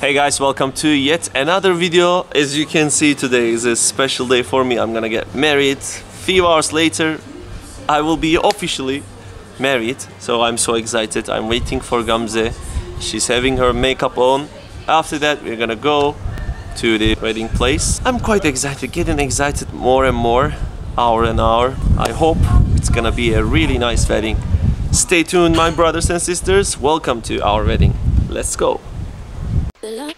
Hey guys, welcome to yet another video. As you can see, today is a special day for me. I'm gonna get married. Few hours later, I will be officially married. So I'm so excited. I'm waiting for Gamze. She's having her makeup on. After that, we're gonna go to the wedding place. I'm quite excited, getting excited more and more, hour and hour. I hope it's gonna be a really nice wedding. Stay tuned, my brothers and sisters. Welcome to our wedding. Let's go. Yeah,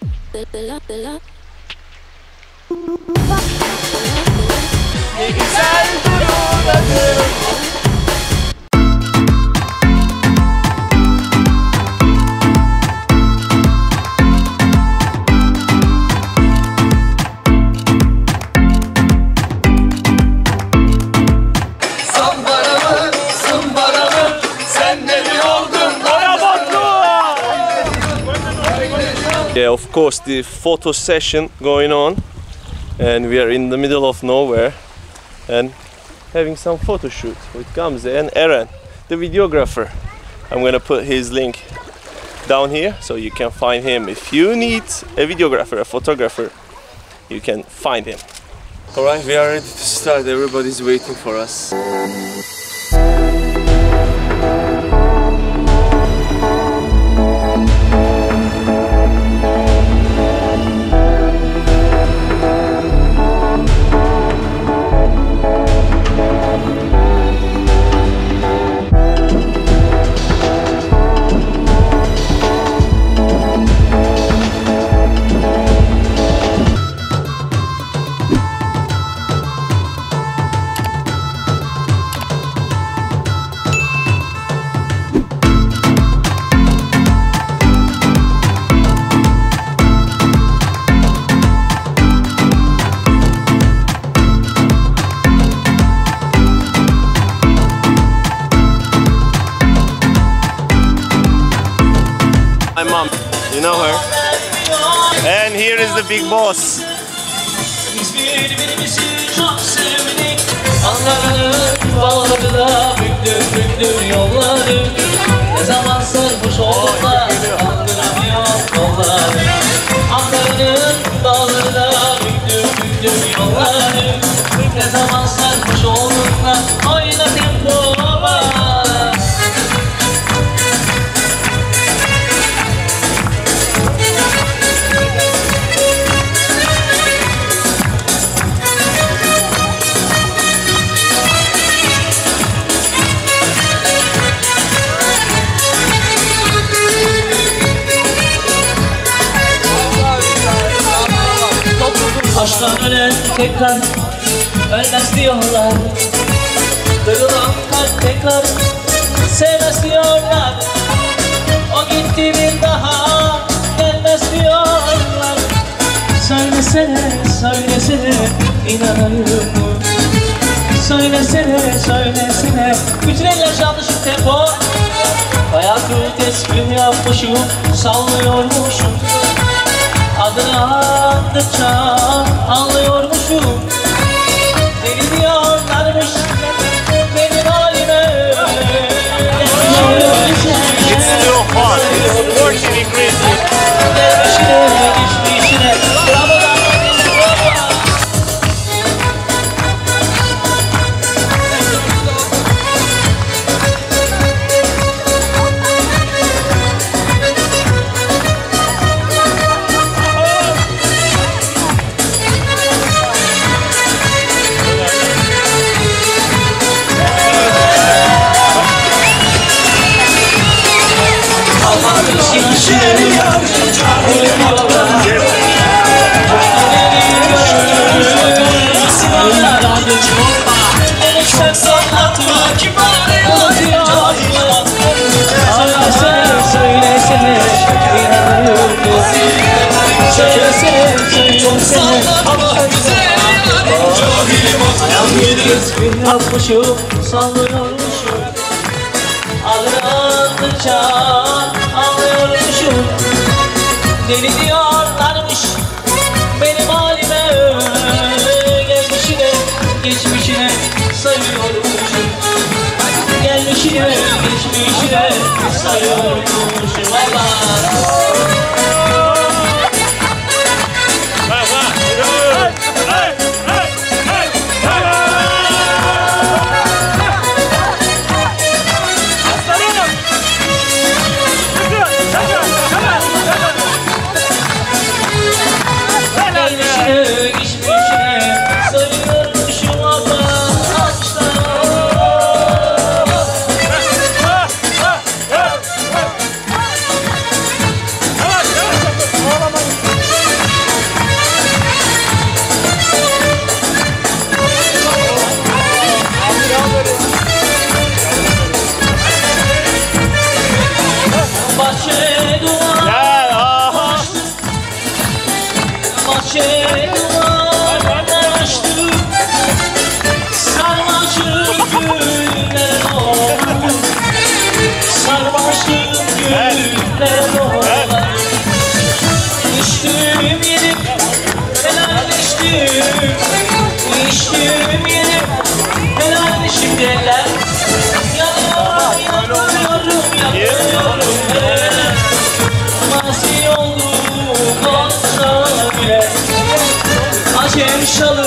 of course, the photo session going on, and we are in the middle of nowhere and having some photo shoot with Gamze and Aaron the videographer. I'm gonna put his link down here so you can find him. If you need a videographer, a photographer, you can find him. Alright, we are ready to start. Everybody's waiting for us. My mom, you know her. And here is the big boss. Ne zaman sarhoş oldum da Andıramıyor tekrar. Ölmez diyorlar Kırılan kalp tekrar. Sevmez diyorlar O gitti bir daha. Gelmez diyorlar. Söylesene, söylesene inanayım mı? Söylesene, söylesene Bütün eller çaldı şu tempo. Hayatı tesbih yapmışım Sallıyormuşum. Adını andıkça anlıyormuşum Gün yapmışım, sallıyormuşum Adını andıkça anlıyormuşum Deli diyorlarmış 加油出十万 Russia. shall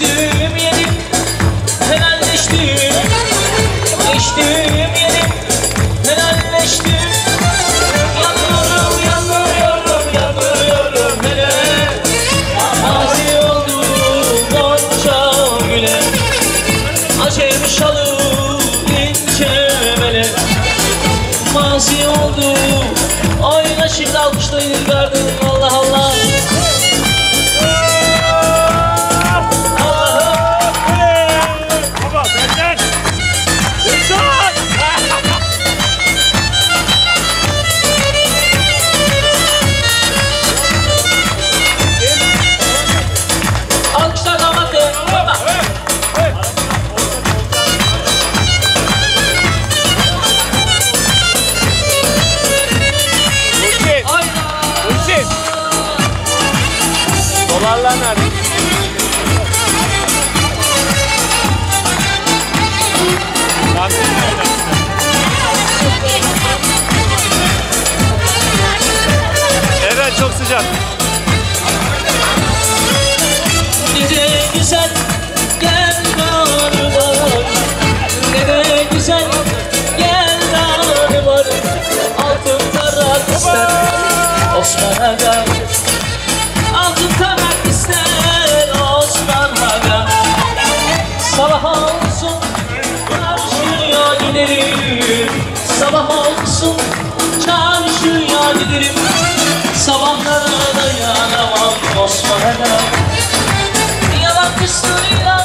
düştüm toparlanar. Evet çok sıcak. Nice güzel gel darıma Ne de güzel gel darıma Altın tarak ister. Osman'a gel. Sabahlara dayanamam Osman'a. Yalan kısmıyla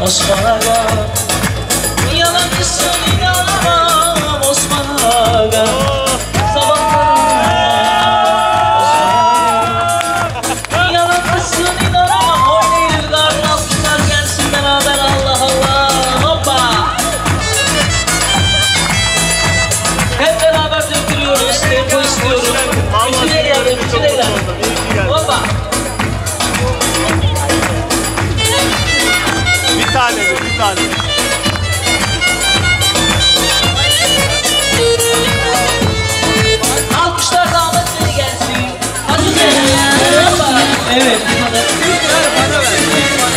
Osman'a galiba. Alkışlar rahmetleri gelsin. Hacı Evet.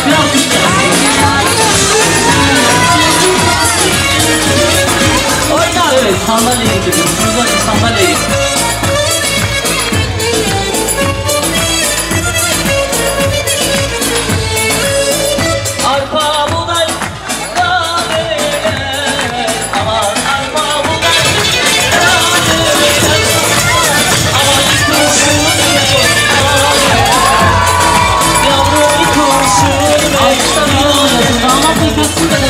Bir alkış gelsin. Oyna. Evet sandalyeye gidiyoruz. Şuradan sandalyeye. Thank you.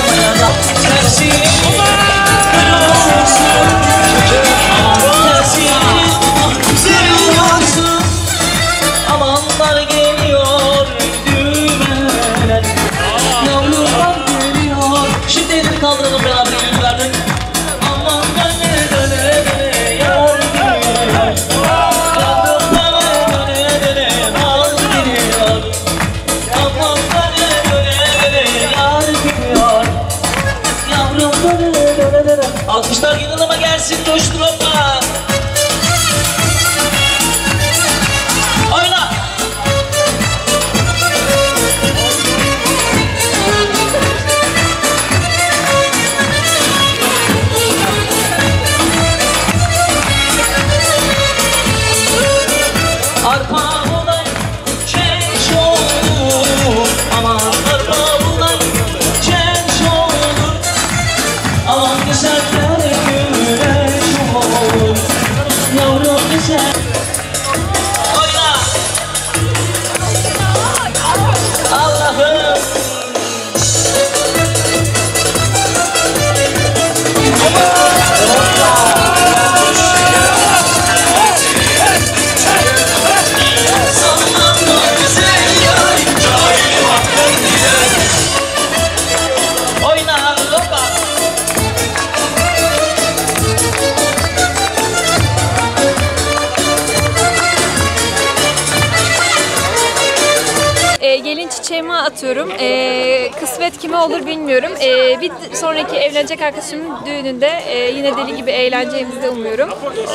E, kısmet kime olur bilmiyorum. E, bir sonraki evlenecek arkadaşımın düğününde e, yine deli gibi eğleneceğimizi de umuyorum.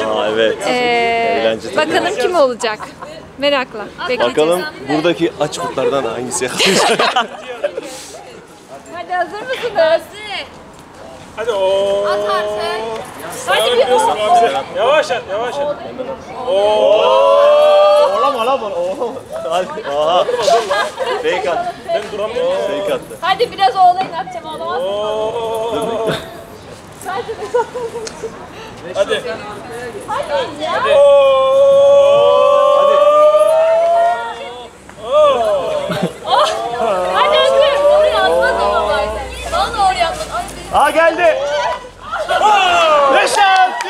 Aa evet. E, Eğlence bakalım kim olacak? Merakla. Bekleyeceğiz. Bakalım buradaki aç kurtlardan hangisi yakalayacak. Hadi hazır mısınız? Hadi o. At artık. Hadi bir Yavaş at, yavaş at. Oğlama lan bana. Oğlama. Hadi. Aha. Fake at. Ben duramıyorum. Fake attı. Hadi biraz oğlayın atacağım oğlamaz. Hadi. Hadi. Hadi ya. Hadi. Hadi Aa geldi. Reşat.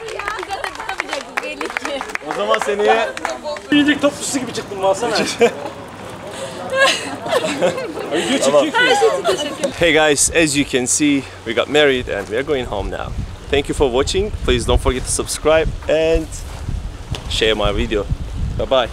Bize de tutamayacak bu belli ki. O zaman seneye Yiyecek toplusu gibi çıktın baksana. Video çekiyor ki. Hey guys, as you can see, we got married and we are going home now. Thank you for watching. Please don't forget to subscribe and share my video. Bye bye.